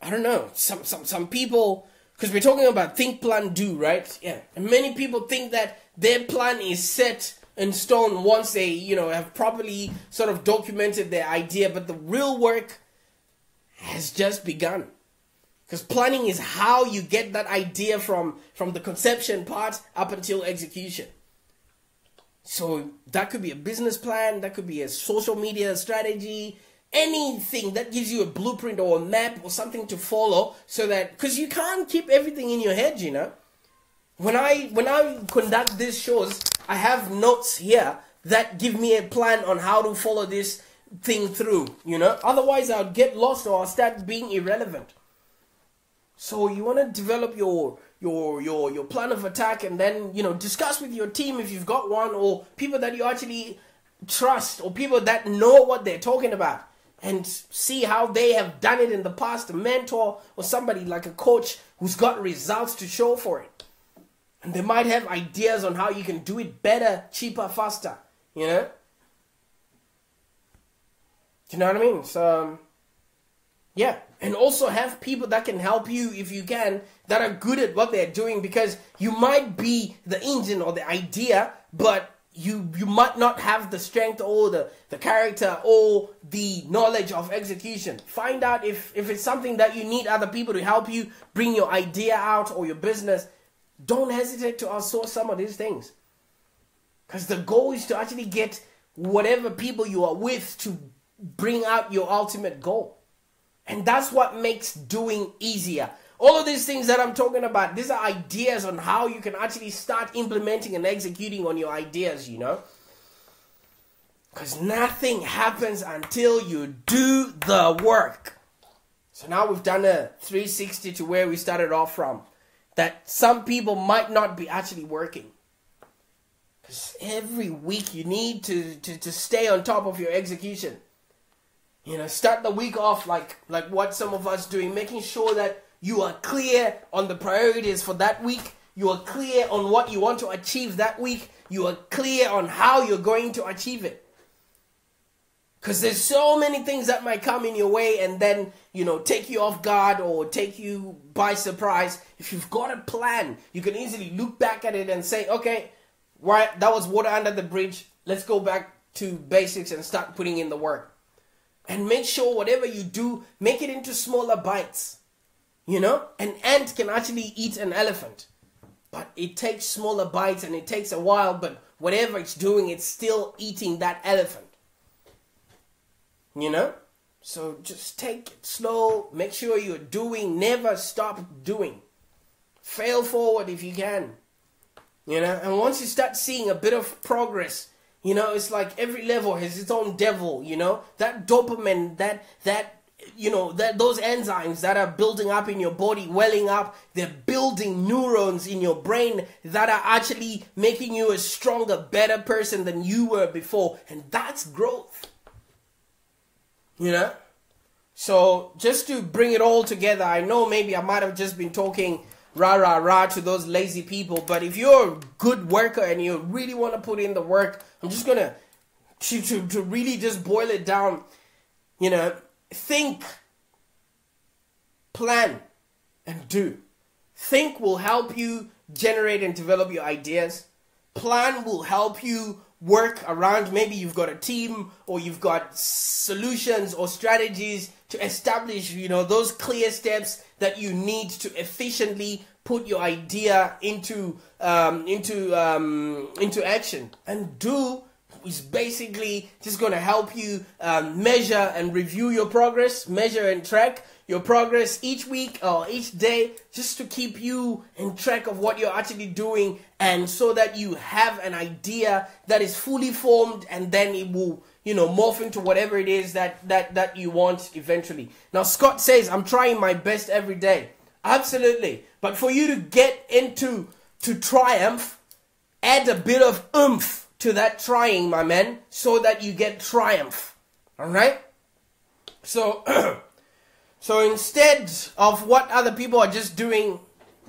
[SPEAKER 1] I don't know, some, some, some people, because we're talking about think, plan, do, right? Yeah. And many people think that their plan is set in stone once they, you know, have properly sort of documented their idea, but the real work has just begun. Because planning is how you get that idea from, from the conception part up until execution. So that could be a business plan, that could be a social media strategy, anything that gives you a blueprint or a map or something to follow so that because you can't keep everything in your head, you know. When I when I conduct these shows, I have notes here that give me a plan on how to follow this thing through, you know? Otherwise, I'll get lost or I'll start being irrelevant. So you want to develop your your your your plan of attack and then, you know, discuss with your team if you've got one or people that you actually trust or people that know what they're talking about and see how they have done it in the past, a mentor or somebody like a coach who's got results to show for it. And they might have ideas on how you can do it better, cheaper, faster. You know? Do you know what I mean? So, um, yeah. And also have people that can help you if you can, that are good at what they're doing because you might be the engine or the idea, but you you might not have the strength or the, the character or the knowledge of execution. Find out if, if it's something that you need other people to help you bring your idea out or your business don't hesitate to outsource some of these things. Because the goal is to actually get whatever people you are with to bring out your ultimate goal. And that's what makes doing easier. All of these things that I'm talking about, these are ideas on how you can actually start implementing and executing on your ideas, you know? Because nothing happens until you do the work. So now we've done a 360 to where we started off from that some people might not be actually working. Because every week you need to, to, to stay on top of your execution. You know, start the week off like like what some of us doing, making sure that you are clear on the priorities for that week. You are clear on what you want to achieve that week. You are clear on how you're going to achieve it. Because there's so many things that might come in your way and then, you know, take you off guard or take you by surprise. If you've got a plan, you can easily look back at it and say, okay, right, that was water under the bridge. Let's go back to basics and start putting in the work. And make sure whatever you do, make it into smaller bites. You know, an ant can actually eat an elephant, but it takes smaller bites and it takes a while, but whatever it's doing, it's still eating that elephant. You know? So just take it slow, make sure you're doing, never stop doing. Fail forward if you can. You know, and once you start seeing a bit of progress, you know, it's like every level has its own devil, you know? That dopamine, that that you know, that those enzymes that are building up in your body, welling up, they're building neurons in your brain that are actually making you a stronger, better person than you were before. And that's growth. You know? So just to bring it all together, I know maybe I might have just been talking rah rah rah to those lazy people, but if you're a good worker and you really want to put in the work, I'm just gonna to, to, to really just boil it down, you know, think, plan, and do. Think will help you generate and develop your ideas. Plan will help you work around. Maybe you've got a team or you've got solutions or strategies to establish you know those clear steps that you need to efficiently put your idea into um, into um, into action. And do is basically just going to help you um, measure and review your progress measure and track your progress each week or each day just to keep you in track of what you're actually doing and so that you have an idea that is fully formed and then it will you know morph into whatever it is that that that you want eventually. Now scott says i'm trying my best every day. Absolutely. But for you to get into to triumph add a bit of oomph to that trying my man so that you get triumph. All right? So So instead of what other people are just doing,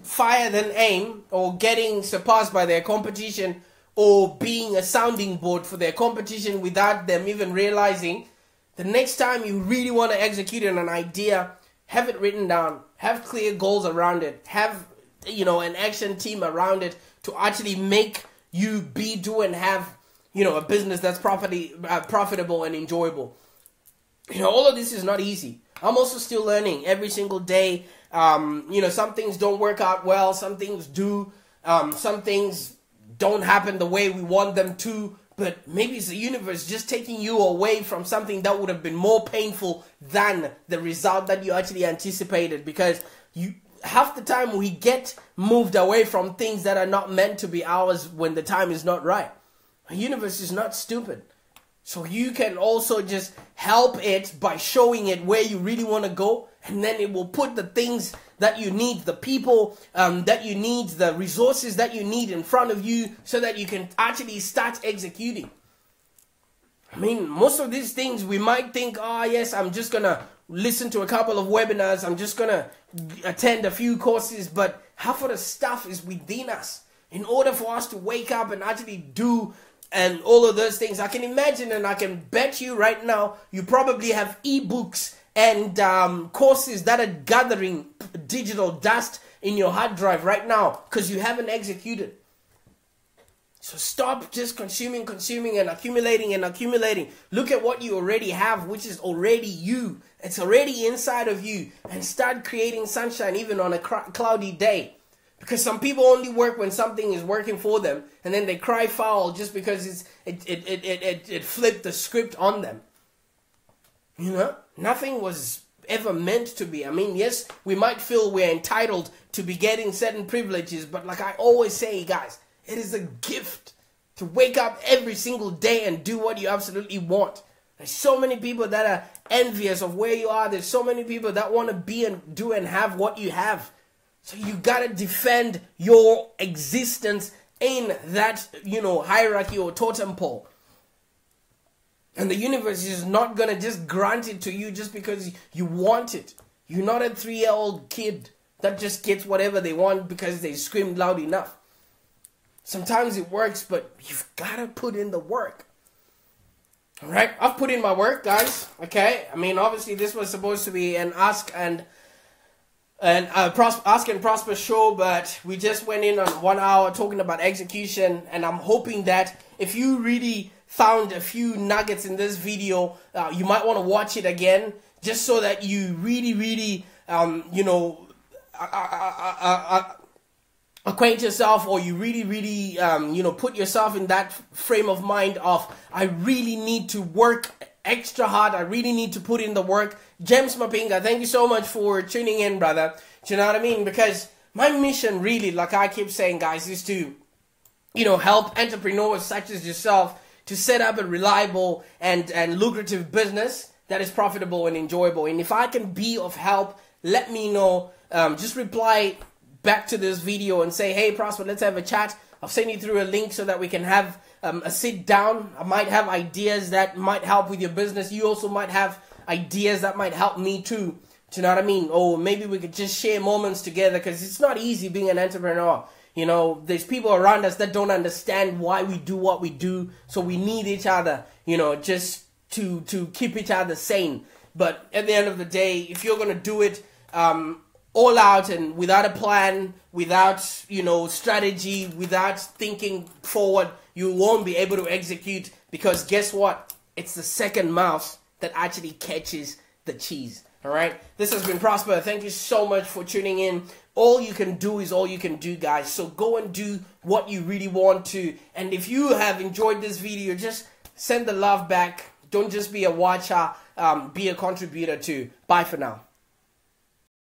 [SPEAKER 1] fire than aim, or getting surpassed by their competition, or being a sounding board for their competition without them even realizing, the next time you really want to execute on an idea, have it written down, have clear goals around it, have you know an action team around it to actually make you be, do, and have you know a business that's properly uh, profitable and enjoyable. You know all of this is not easy I'm also still learning every single day. Um, you know, some things don't work out well, some things do, um, some things don't happen the way we want them to. But maybe it's the universe just taking you away from something that would have been more painful than the result that you actually anticipated. Because you half the time we get moved away from things that are not meant to be ours when the time is not right. The universe is not stupid. So you can also just help it by showing it where you really want to go, and then it will put the things that you need, the people um, that you need, the resources that you need in front of you, so that you can actually start executing. I mean, most of these things we might think, oh, yes, I'm just gonna listen to a couple of webinars, I'm just gonna attend a few courses, but half of the stuff is within us. In order for us to wake up and actually do and all of those things. I can imagine and I can bet you right now you probably have ebooks and um, courses that are gathering digital dust in your hard drive right now because you haven't executed. So stop just consuming, consuming, and accumulating and accumulating. Look at what you already have, which is already you. It's already inside of you. And start creating sunshine even on a cloudy day. Because some people only work when something is working for them, and then they cry foul just because it's it it, it, it, it, it flipped the script on them. You know? Nothing was ever meant to be. I mean, yes, we might feel we're entitled to be getting certain privileges, but like I always say, guys, it is a gift to wake up every single day and do what you absolutely want. There's so many people that are envious of where you are. There's so many people that want to be and do and have what you have. So you gotta defend your existence in that, you know, hierarchy or totem pole. And the universe is not gonna just grant it to you just because you want it. You're not a three year old kid that just gets whatever they want because they screamed loud enough. Sometimes it works, but you've gotta put in the work. All right, I've put in my work, guys. Okay, I mean, obviously, this was supposed to be an ask and and uh, pros- ask and prosper show, but we just went in on one hour talking about execution, and I'm hoping that if you really found a few nuggets in this video, uh, you might want to watch it again, just so that you really, really, um, you know, uh, uh, acquaint yourself or you really really um, you know put yourself in that frame of mind of i really need to work extra hard. I really need to put in the work. James mapinga thank you so much for tuning in brother. Do you know what i mean? Because my mission really like i keep saying guys is to you know help entrepreneurs such as yourself to set up a reliable and and lucrative business that is profitable and enjoyable. And if i can be of help let me know. Um, just reply back to this video and say, hey, Prosper, let's have a chat. I'll send you through a link so that we can have um, a sit down. I might have ideas that might help with your business. You also might have ideas that might help me too. Do you know what I mean? Or maybe we could just share moments together because it's not easy being an entrepreneur. You know, there's people around us that don't understand why we do what we do, so we need each other. You know, just to to keep each other sane. But at the end of the day, if you're gonna do it, um, all out and without a plan, without, you know, strategy, without thinking forward, you won't be able to execute because guess what? It's the second mouse that actually catches the cheese. All right. This has been Prosper. Thank you so much for tuning in. All you can do is all you can do, guys. So go and do what you really want to. And if you have enjoyed this video, just send the love back. Don't just be a watcher, um, be a contributor too. Bye for now.